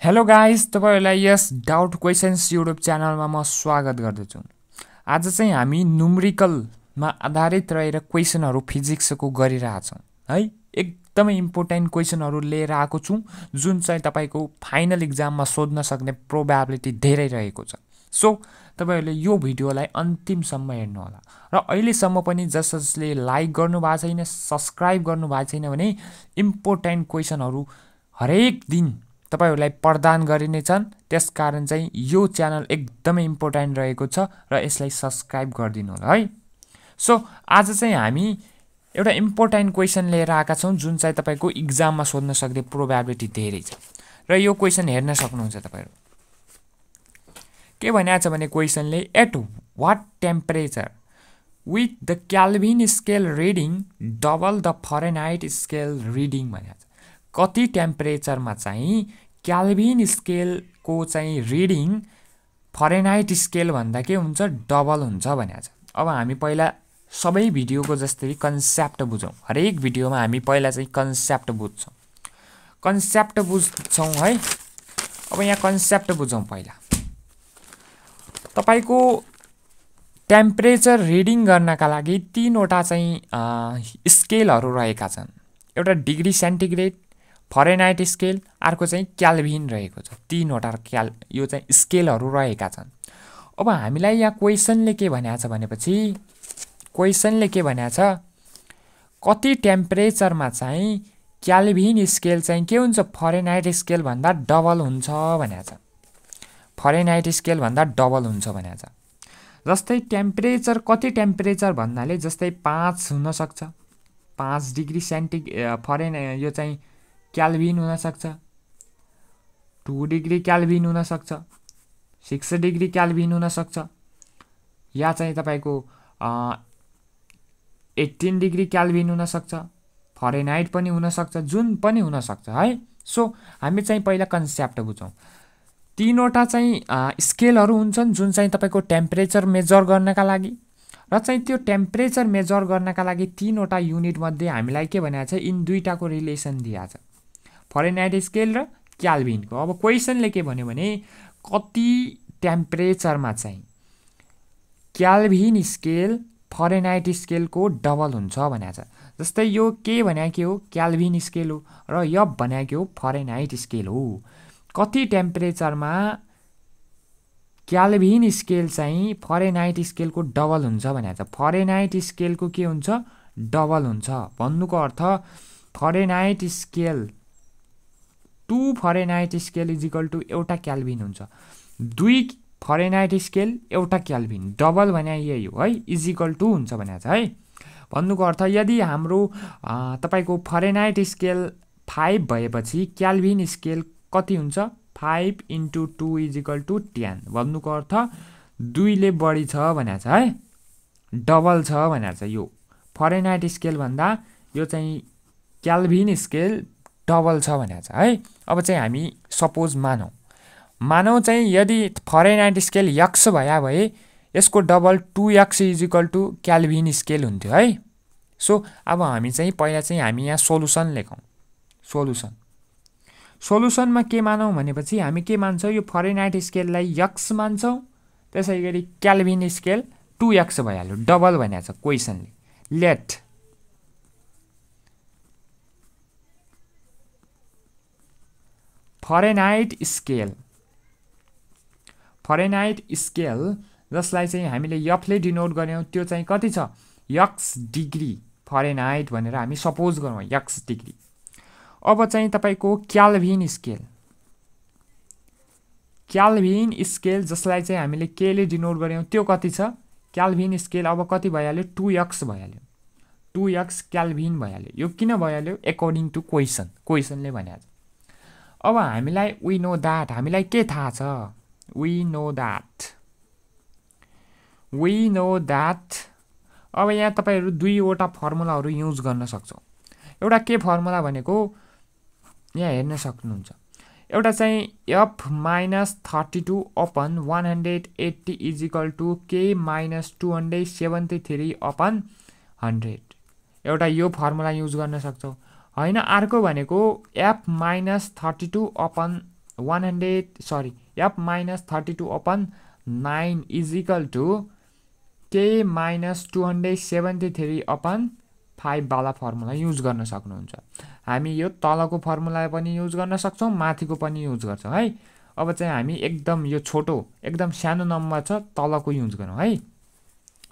Hello guys तपाईँहरूलाई यस doubt questions YouTube च्यानलमा म स्वागत गर्दछु। आज चाहिँ हामी नुम्रिकलमा आधारित रहेर क्वेसनहरू फिजिक्सको गरिरहेछौँ है? एकदमै इम्पोर्टेन्ट क्वेसनहरू लिएर आएको छु जुन चाहिँ तपाईँको फाइनल इक्जाममा सोध्न सक्ने प्रोभाबिलिटी धेरै रहेको छ। सो तपाईँहरूले यो भिडियोलाई अन्तिमसम्म हेर्नुहोला। र अहिलेसम्म पनि जस जसले लाइक गर्नुभएको छैन सब्सक्राइब गर्नुभएको छैन भने इम्पोर्टेन्ट क्वेसनहरू हरेक दिन तपाईँहरूलाई प्रदान गरिनेछन् त्यस कारण चाहिँ यो च्यानल एकदमै इम्पोर्टेन्ट रहेको छ र यसलाई सब्सक्राइब गरिदिनु होला है। सो आज चाहिँ हामी एउटा इम्पोर्टेन्ट क्वेसन लिएर आएका छौँ जुन चाहिँ तपाईँको इक्जाममा सोध्न सक्ने प्रोभाबिलिटी धेरै छ। र यो क्वेसन हेर्न सक्नुहुन्छ तपाईँहरू। के भनेको छ भने क्वेसनले at what temperature with the Kelvin scale reading double the Fahrenheit scale reading भनेको छ कति टेम्परेचरमा चाहिँ क्याल्भिन स्केलको चाहिँ रिडिङ फरेनहाइट स्केलभन्दा के हुन्छ? डबल हुन्छ भनेको छ। अब हामी पहिला सबै भिडियोको जस्तै कन्सेप्ट बुझौँ। हरेक भिडियोमा हामी पहिला चाहिँ कन्सेप्ट बुझ्छौँ। कन्सेप्ट बुझ्छौँ है। अब यहाँ कन्सेप्ट बुझौँ पहिला। तपाईँको टेम्परेचर रिडिङ गर्नका लागि तिनवटा चाहिँ स्केलहरू रहेका छन्। एउटा डिग्री सेन्टिग्रेड फरेनाइट स्केल अर्को चाहिँ क्याल्भिन रहेको छ। तिनवटा क्याल यो चाहिँ स्केलहरू रहेका छन्। अब हामीलाई यहाँ क्वेसनले के भनेको छ भनेपछि क्वेसनले के भनेको छ कति टेम्परेचरमा चाहिँ क्याल्भिन स्केल चाहिँ के हुन्छ? फरेनाइट स्केलभन्दा डबल हुन्छ भनेको छ। फरेनाइट स्केलभन्दा डबल हुन्छ भनेको छ। जस्तै टेम्परेचर कति टेम्परेचर भन्नाले जस्तै पाँच हुनसक्छ पाँच डिग्री सेन्टिग फरेन यो चाहिँ क्याल्भिन हुनसक्छ। टु डिग्री क्याल्भिन हुनसक्छ। सिक्स डिग्री क्याल्भिन हुनसक्छ। या चाहिँ तपाईँको एट्टिन डिग्री क्याल्भिन हुनसक्छ। फरेनहाइट पनि हुनसक्छ जुन पनि हुनसक्छ है? सो हामी चाहिँ पहिला कन्सेप्ट बुझौँ। तिनवटा चाहिँ स्केलहरू हुन्छन् जुन चाहिँ तपाईँको टेम्परेचर मेजर गर्नका लागि। र चाहिँ त्यो टेम्परेचर मेजर गर्नका लागि तिनवटा युनिटमध्ये हामीलाई के भनेको छ इन दुईवटाको रिलेसन दिएको छ। फरेनहाइट स्केल र क्याल्भिनको। अब क्वेसनले के भन्यो भने कति टेम्परेचरमा चाहिँ क्याल्भिन स्केल फरेनहाइट स्केलको डबल हुन्छ भनेको छ। जस्तै यो के भने के हो? क्याल्भिन स्केल हो र यप भने के हो? फरेनहाइट स्केल हो। कति टेम्परेचरमा क्याल्भिन स्केल चाहिँ फरेनहाइट स्केलको डबल हुन्छ भनेको छ। फरेनहाइट स्केलको के हुन्छ? डबल हुन्छ। भन्नुको अर्थ Fahrenheit scale two Fahrenheit scale is equal to एउटा क्याल्भिन हुन्छ। दुई फरेनाइट स्केल एउटा क्याल्भिन। डबल भने यही हो है? इज इक्वल टु हुन्छ भने छ है? भन्नुको अर्थ यदि हाम्रो तपाईँको फरेनाइट स्केल फाइभ भएपछि क्याल्भिन स्केल कति हुन्छ? Five into two is equal to ten. भन्नुको अर्थ दुईले बढी छ भने छ है? डबल छ भने छ यो। फरेनाइट स्केलभन्दा यो चाहिँ क्याल्भिन स्केल डबल छ भनेको छ। है? अब चाहिँ हामी सपोज मानौँ। मानौँ चाहिँ यदि फरेनाइट स्केल यक्स भए भए यसको double two x is equal to Kelvin scale हुन्थ्यो है? सो अब हामी चाहिँ पहिला चाहिँ हामी यहाँ सोलुसन लेखौँ। सोलुसन सोलुसनमा के मानौँ भनेपछि हामी के मान्छौँ? यो फरेनाइट स्केललाई यक्स मान्छौँ त्यसै गरी क्याल्भिन स्केल टु यक्स भइहाल्यो। डबल भनेको छ क्वेसनले let Fahrenheit scale Fahrenheit scale जसलाई चाहिँ हामीले यफले डिनोट गऱ्यौँ त्यो चाहिँ कति छ? यक्स डिग्री फरेनहाइट भनेर हामी सपोज गरौँ यक्स डिग्री। अब चाहिँ तपाईँको क्याल्भिन स्केल क्याल्भिन स्केल जसलाई चाहिँ हामीले केले डिनोट गऱ्यौँ त्यो कति छ? क्याल्भिन स्केल अब कति भइहाल्यो? टु यक्स भइहाल्यो। टु यक्स क्याल्भिन भइहाल्यो। यो किन भइहाल्यो? एकर्डिङ टु क्वेसन क्वेसनले भनेको अब हामीलाई वी नो द्याट हामीलाई के थाहा छ? We know that we know that अब यहाँ तपाईँहरू दुईवटा फर्मुलाहरू युज गर्न सक्छौँ। एउटा के फर्मुला भनेको यहाँ हेर्न सक्नुहुन्छ। एउटा चाहिँ F minus thirty two upon one hundred eighty is equal to K minus two hundred seventy three upon hundred एउटा यो फर्मुला युज गर्न सक्छौँ। होइन अर्को भनेको F minus thirty two upon one hundred sorry F minus thirty two upon nine is equal to K minus two hundred seventy three upon फाइभवाला formula use गर्न सक्नुहुन्छ। हामी यो तलको फर्मुला पनि युज गर्न सक्छौँ माथिको पनि युज गर्छौँ है? अब चाहिँ हामी एकदम यो छोटो एकदम सानो नम्बर छ तलको युज गरौँ है?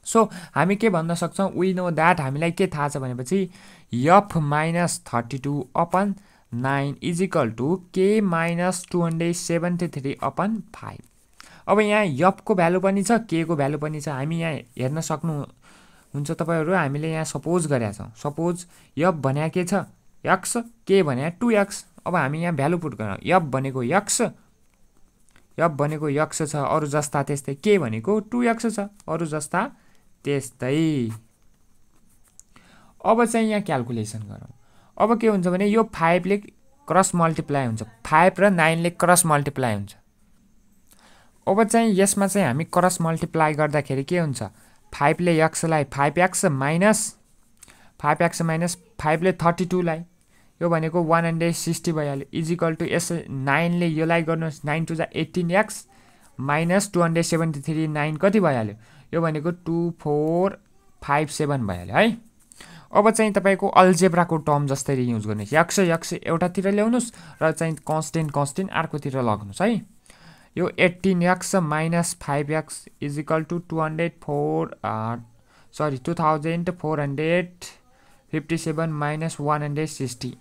सो हामी के भन्न सक्छौँ? वी नो द्याट हामीलाई के थाहा छ भनेपछि F minus thirty two upon nine is equal to K minus two hundred seventy three upon five अब यहाँ यफको भ्यालु पनि छ के को भ्यालु पनि छ। हामी यहाँ हेर्न सक्नु हुन्छ तपाईँहरू हामीले यहाँ सपोज गरेका छौँ। सपोज यफ भने के छ? यक्स के भने टु एक्स अब हामी यहाँ भ्यालु पुट गरौँ यफ भनेको यक्स यफ भनेको यक्स छ। अरू जस्ता त्यस्तै के भनेको टु एक्स छ। अरू जस्ता त्यस्तै। अब चाहिँ यहाँ क्यालकुलेसन गरौँ। अब के हुन्छ भने यो फाइभले क्रस मल्टिप्लाई हुन्छ। फाइभ र नाइनले क्रस मल्टिप्लाई हुन्छ। अब चाहिँ यसमा चाहिँ हामी क्रस मल्टिप्लाई गर्दाखेरि के हुन्छ? फाइभले एक्सलाई five x minus five x minus फाइभले thirty टूलाई यो भनेको वान हन्ड्रेड सिक्सटी भइहाल्यो। इजिकल टु यस नाइनले योलाई गर्नुहोस्। नाइन टु जा eighteen x minus two hundred seventy three nine कति भइहाल्यो? यो भनेको टू फोर फाइभ सेभेन भइहाल्यो है? अब चाहिँ तपाईँको अल्जेब्राको टर्म जस्तै युज गर्ने यक्स यक्स एउटातिर ल्याउनुहोस् र चाहिँ कन्सटेन्ट कन्सटेन्ट अर्कोतिर लग्नुहोस् है? यो eighteen x minus five x is equal to two hundred four sorry two thousand four hundred fifty seven minus one hundred sixty.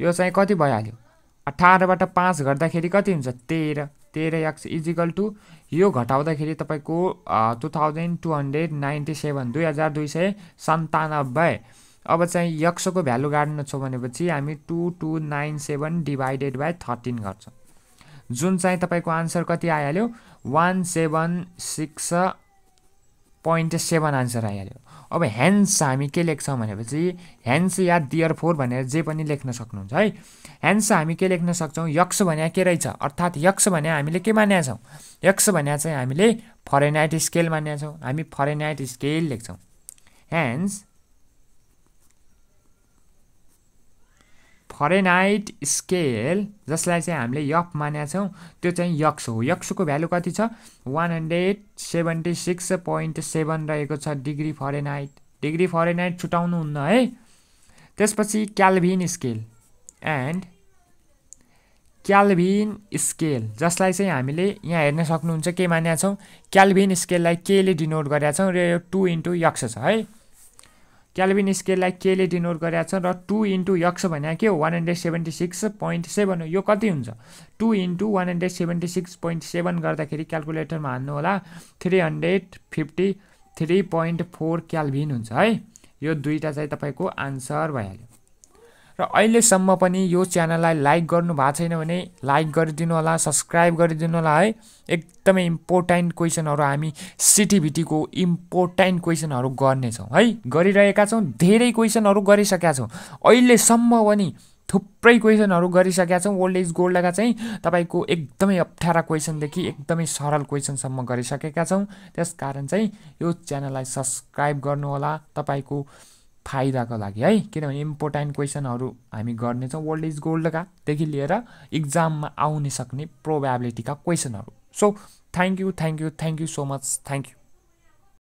यो चाहिँ कति भइहाल्यो? अठारबाट पाँच घट्दाखेरि कति हुन्छ? तेह्र। तेह्र एक्स इजिकल टु यो घटाउँदाखेरि तपाईँको two thousand two hundred ninety seven दुई हजार दुई सय सन्तानब्बे। अब चाहिँ यक्सको भ्यालु गाड्नु छ भनेपछि हामी two two nine seven divided by thirteen गर्छौँ। जुन चाहिँ तपाईँको आन्सर कति आइहाल्यो? One seven six point seven answer आइहाल्यो। अब ह्यान्स हामी के लेख्छौँ भनेपछि ह्यान्स या दियर फोर भनेर जे पनि लेख्न सक्नुहुन्छ है। ह्यान्स हामी के लेख्न सक्छौँ? यक्स भने के रहेछ? अर्थात् यक्स भने हामीले के मानेका छौँ? यक्स भने चाहिँ हामीले फरेनाइट स्केल मानेका छौँ। हामी फरेनाइट स्केल लेख्छौँ। ह्यान्स फरेनाइट स्केल जसलाई चाहिँ हामीले यफ मानेका छौँ त्यो चाहिँ यक्स हो। यक्सको भ्यालु कति छ? One hundred seventy six point seven रहेको छ डिग्री फरेनाइट। डिग्री फरेनाइट छुटाउनुहुन्न है। त्यसपछि Kelvin scale and Kelvin scale जसलाई चाहिँ हामीले यहाँ हेर्न सक्नुहुन्छ के मानेका छौँ? क्यालभिन स्केललाई केले डिनोट गरेका छौँ? र यो टु इन्टु यक्स छ है। क्यालभिन स्केललाई केले डिनोट गरेको छ र टु इन्टु यक्स भने के हो? One hundred seventy six point seven हो। यो कति हुन्छ? Two into one hundred seventy six point seven गर्दाखेरि क्यालकुलेटरमा हान्नु होला three hundred fifty three point four Kelvin हुन्छ है। यो दुईवटा चाहिँ तपाईँको आन्सर भइहाल्यो। र अहिलेसम्म पनि यो च्यानललाई लाइक गर्नु भएको छैन भने लाइक गरिदिनु होला सब्सक्राइब गरिदिनु होला है। एकदमै इम्पोर्टेन्ट क्वेसनहरू हामी सिटिभिटीको इम्पोर्टेन्ट क्वेसनहरू गर्नेछौँ है। गरिरहेका छौँ धेरै क्वेसनहरू गरिसकेका छौँ। अहिलेसम्म पनि थुप्रै क्वेसनहरू गरिसकेका छौँ। ओल्ड एज गोल्डका चाहिँ तपाईँको एकदमै अप्ठ्यारा क्वेसनदेखि एकदमै सरल क्वेसनसम्म गरिसकेका छौँ। त्यस कारण चाहिँ यो च्यानललाई सब्सक्राइब गर्नुहोला तपाईँको फाइदाको लागि है? किनभने इम्पोर्टेन्ट क्वेसनहरू हामी गर्नेछौँ। वर्ल्ड इज गोल्डकादेखि लिएर इक्जाममा आउन सक्ने प्रोभाबिलिटीका क्वेसनहरू। So thank you thank you thank you so much thank you